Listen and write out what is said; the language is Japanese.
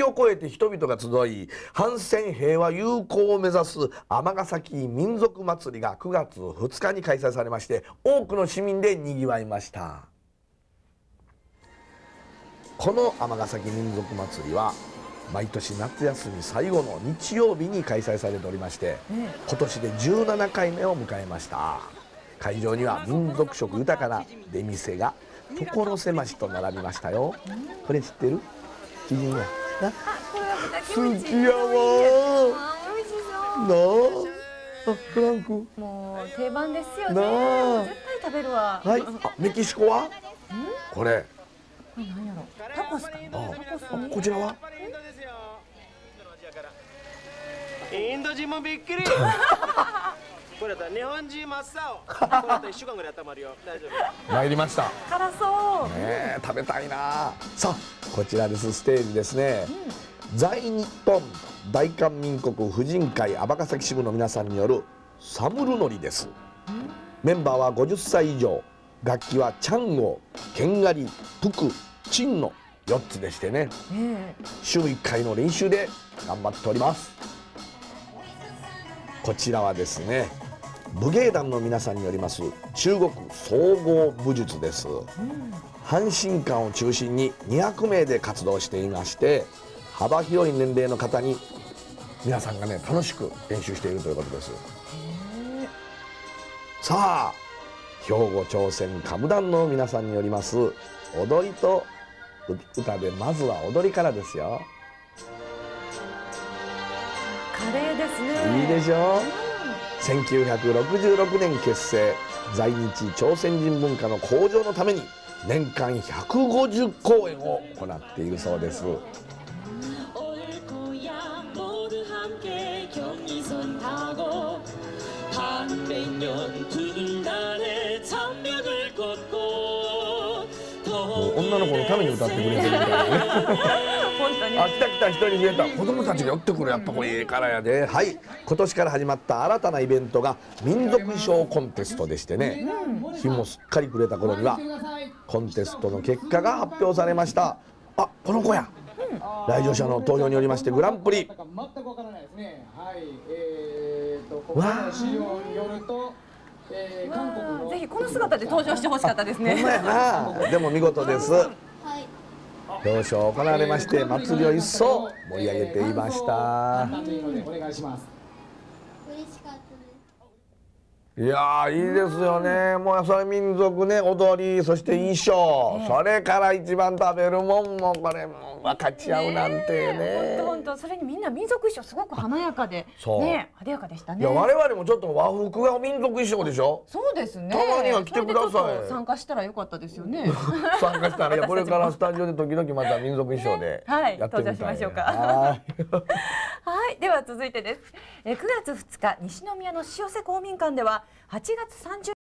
域を超えて人々が集い反戦平和友好を目指す尼崎民族祭りが9月2日に開催されまして多くの市民でにぎわいました。この尼崎民族祭りは毎年夏休み最後の日曜日に開催されておりまして今年で17回目を迎えました。会場には民族色豊かな出店が所狭しと並びましたよ。これ知ってる？知人や。な好きやわなああフランク。もう定番ですよなあ。ね絶対食べるわ。はい。あメキシコは？これ。これ何やろ？タコスかな。あタコス。にあこちらは？インド人もびっくり。これだったら日本人真っ青。これだったら1週間ぐらい温まるよ。大丈夫。参りました。辛そう。ねえ食べたいな。さあこちらです。ステージですね、在日本大韓民国婦人会尼崎支部の皆さんによるサムルノリです、メンバーは50歳以上。楽器はチャンゴケンガリプクチンの4つでしてね。ね週1回の練習で頑張っております。こちらはですね武芸団の皆さんによります中国総合武術です、阪神館を中心に200名で活動していまして幅広い年齢の方に皆さんがね楽しく練習しているということです。さあ兵庫朝鮮歌舞団の皆さんによります踊りと歌でまずは踊りからですよ。カレーですね。いいでしょ1966年結成。在日朝鮮人文化の向上のために年間150公演を行っているそうです。女の子のために歌ってくれてるみたいなね。あ来た来た一人増えた。子供たちが寄ってくるやっぱこれええからやで。はい。今年から始まった新たなイベントが民族衣装コンテストでしてね。日もすっかり暮れた頃にはコンテストの結果が発表されました。あこの子や。来場者の投票によりましてグランプリ。全くわからないですね。はい、えー、とここの資料によると、えー、韓国のぜひこの姿で登場してほしかったですね。でも見事です表彰行われまして祭りを一層盛り上げていました。いやーいいですよね。もうそれ民族ね踊りそして衣装、それから一番食べるもんもこれも分かち合うなんてね。本当本当それにみんな民族衣装すごく華やかで。ね派手やかでしたね。いや我々もちょっと和服が民族衣装でしょ？そうですね。たまには来てください。参加したらよかったですよね。参加したらいやこれからスタジオで時々また民族衣装ではいやってみたい、登場しましょうか。はい。はい、では続いてです。9月2日、西宮の塩瀬公民館では、8月30日